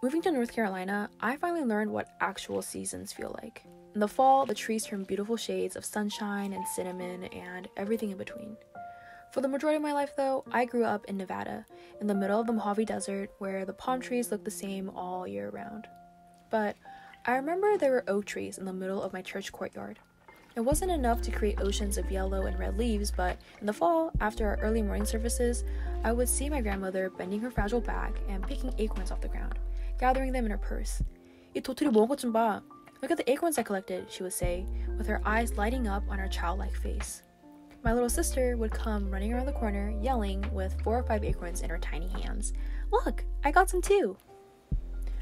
Moving to North Carolina, I finally learned what actual seasons feel like. In the fall, the trees turn beautiful shades of sunshine and cinnamon and everything in between. For the majority of my life, though, I grew up in Nevada, in the middle of the Mojave Desert, where the palm trees look the same all year round. But I remember there were oak trees in the middle of my church courtyard. It wasn't enough to create oceans of yellow and red leaves, but in the fall, after our early morning services, I would see my grandmother bending her fragile back and picking acorns off the ground gathering them in her purse. 이 도토리 먹은 것좀 봐. Look at the acorns I collected, she would say, with her eyes lighting up on her childlike face. My little sister would come running around the corner, yelling, with four or five acorns in her tiny hands. Look, I got some too!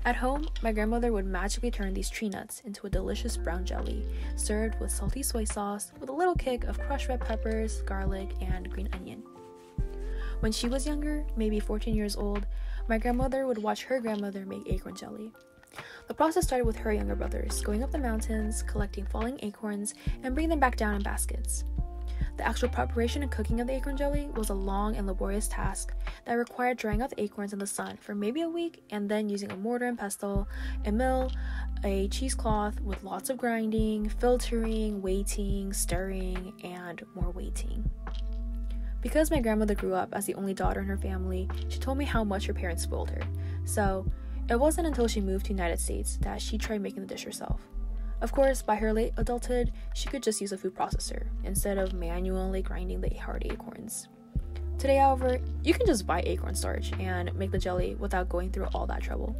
At home, my grandmother would magically turn these tree nuts into a delicious brown jelly, served with salty soy sauce with a little kick of crushed red peppers, garlic, and green onion. When she was younger, maybe 14 years old, my grandmother would watch her grandmother make acorn jelly. The process started with her younger brothers going up the mountains, collecting falling acorns, and bringing them back down in baskets. The actual preparation and cooking of the acorn jelly was a long and laborious task that required drying out the acorns in the sun for maybe a week and then using a mortar and pestle, a mill, a cheesecloth with lots of grinding, filtering, waiting, stirring, and more waiting. Because my grandmother grew up as the only daughter in her family, she told me how much her parents spoiled her. So, it wasn't until she moved to the United States that she tried making the dish herself. Of course, by her late adulthood, she could just use a food processor instead of manually grinding the hard acorns. Today, however, you can just buy acorn starch and make the jelly without going through all that trouble.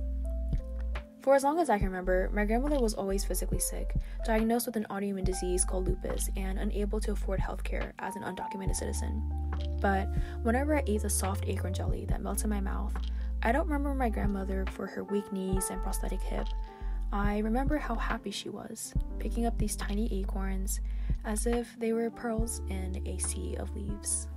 For as long as I can remember, my grandmother was always physically sick, diagnosed with an autoimmune disease called lupus, and unable to afford healthcare as an undocumented citizen. But whenever I ate the soft acorn jelly that melts in my mouth, I don't remember my grandmother for her weak knees and prosthetic hip. I remember how happy she was, picking up these tiny acorns as if they were pearls in a sea of leaves.